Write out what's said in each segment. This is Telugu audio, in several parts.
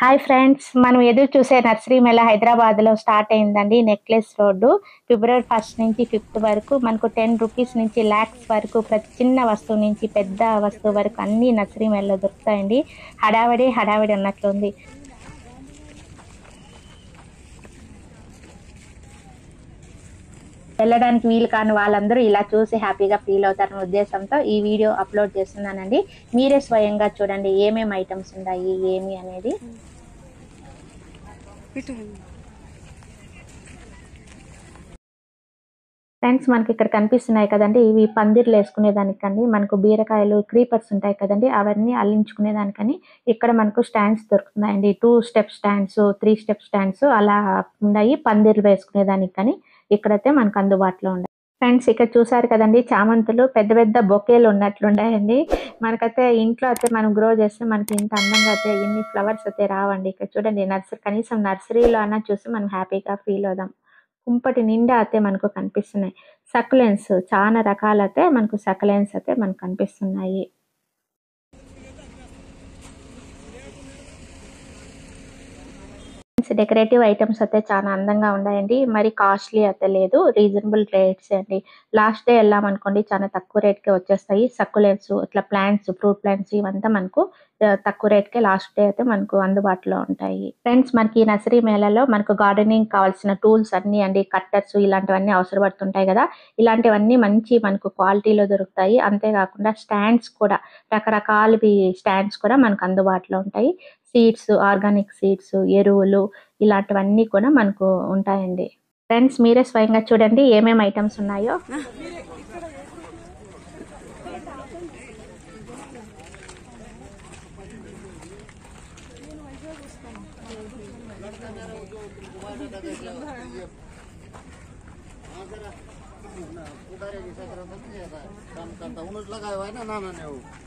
హాయ్ ఫ్రెండ్స్ మనం ఎదురు చూసే నర్సరీ మేళ హైదరాబాద్లో స్టార్ట్ అయిందండి నెక్లెస్ రోడ్డు. ఫిబ్రవరి ఫస్ట్ నుంచి ఫిఫ్త్ వరకు మనకు టెన్ రూపీస్ నుంచి ల్యాక్స్ వరకు ప్రతి చిన్న వస్తువు నుంచి పెద్ద వస్తువు వరకు అన్ని నర్సరీ మేళలో దొరుకుతాయండి. హడావడి హడావడి ఉన్నట్లుంది. వెళ్ళడానికి వీలు కాని వాళ్ళందరూ ఇలా చూసి హ్యాపీగా ఫీల్ అవుతారనే ఉద్దేశంతో ఈ వీడియో అప్లోడ్ చేస్తున్నానండి. మీరే స్వయంగా చూడండి ఏమేమి ఐటమ్స్ ఉన్నాయి ఏమి అనేది. ఫ్రెండ్స్ మనకి ఇక్కడ కనిపిస్తున్నాయి కదండి. ఇవి పందిర్లు వేసుకునే దానికండి మనకు బీరకాయలు క్రీపర్స్ ఉంటాయి కదండి. అవన్నీ అల్లించుకునే దానికని ఇక్కడ మనకు stands దొరుకుతున్నాయండి. Two step stands three step stands అలా ఉన్నాయి. పందిర్లు వేసుకునేదానికని ఇక్కడైతే మనకు అందుబాటులో ఉన్నాయి. ఫ్రెండ్స్ ఇక్కడ చూసారు కదండి. చామంతులు పెద్ద పెద్ద బొకేలు ఉన్నట్లున్నాయండి మనకైతే ఇంట్లో అయితే మనం గ్రో చేస్తే మనకి ఇంత అందంగా అయితే ఇన్ని ఫ్లవర్స్ అయితే రావండి. ఇక్కడ చూడండి నర్సరీ కనీసం నర్సరీలో అన్నా చూసి మనం హ్యాపీగా ఫీల్ అవుదాం. కుంపటి నిండా అయితే మనకు కనిపిస్తున్నాయి. సక్లెన్స్ చాలా రకాలైతే మనకు సక్లెన్స్ అయితే మనకు కనిపిస్తున్నాయి. డెకరేటివ్ ఐటమ్స్ అయితే చాలా అందంగా ఉన్నాయండి. మరి కాస్ట్లీ అయితే లేదు. రీజనబుల్ రేట్స్ అండి. లాస్ట్ డే వెళ్ళాం అనుకోండి. చాలా తక్కువ రేట్కే వచ్చేస్తాయి. సక్కులెంట్స్ ఇట్లా ప్లాంట్స్ ఫ్రూట్ ప్లాంట్స్ ఇవంతా మనకు తక్కువ రేట్కే లాస్ట్ డే అయితే మనకు అందుబాటులో ఉంటాయి. ఫ్రెండ్స్ మనకి ఈ నర్సరీ మేళలో మనకు గార్డెనింగ్ కావాల్సిన టూల్స్ అన్ని అండి కట్టర్స్ ఇలాంటివన్నీ అవసరపడుతుంటాయి కదా. ఇలాంటివన్నీ మంచి మనకు క్వాలిటీలో దొరుకుతాయి. అంతేకాకుండా స్టాండ్స్ కూడా రకరకాలవి స్టాండ్స్ కూడా మనకు అందుబాటులో ఉంటాయి. సీడ్స్ ఆర్గానిక్ సీడ్స్ ఎరువులు ఇలాంటివన్నీ కూడా మనకు ఉంటాయండి ఫ్రెండ్స్ మీరే స్వయంగా చూడండి ఏమేమి ఐటమ్స్ ఉన్నాయో काम करता उन्होंने लगाया हुआ है ना नाना ने वो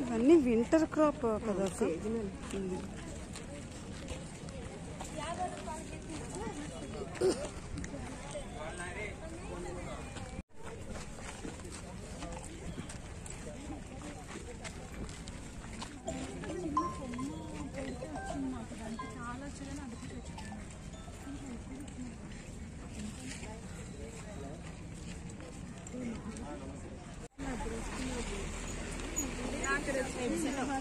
ఇవన్నీ వింటర్ క్రాప్ కదా చాలా ఆలోచన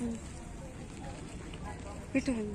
응. 일등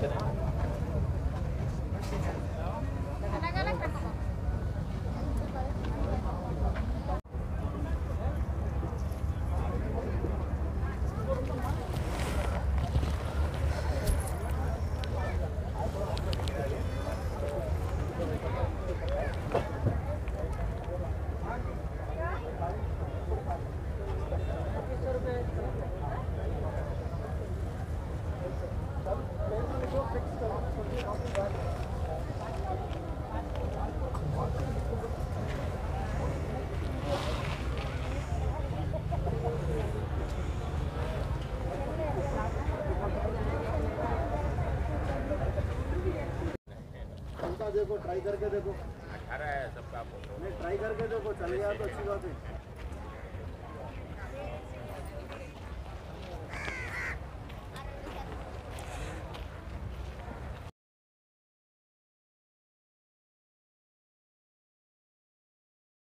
Sit. देखो ट्राई करके देखो। अठारह है सबका नहीं ट्राई करके देखो चल गया तो अच्छी बात है।